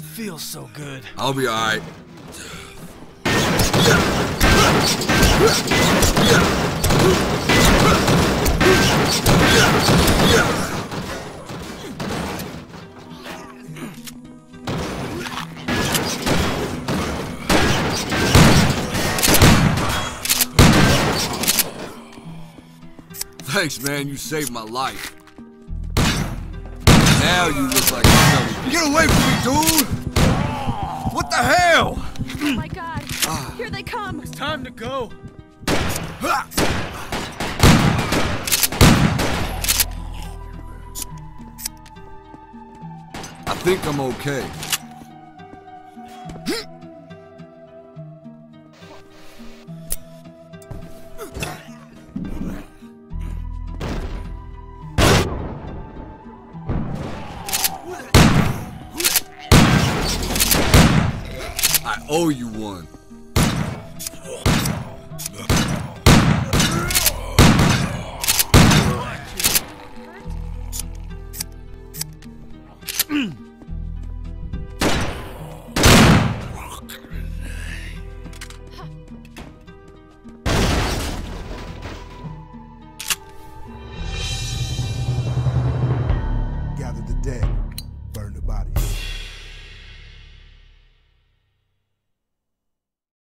feels so good. I'll be alright. Thanks, man. You saved my life. Now you look like Get away from me, dude! What the hell? Oh my god. Here they come. It's time to go. I think I'm okay. I owe you one.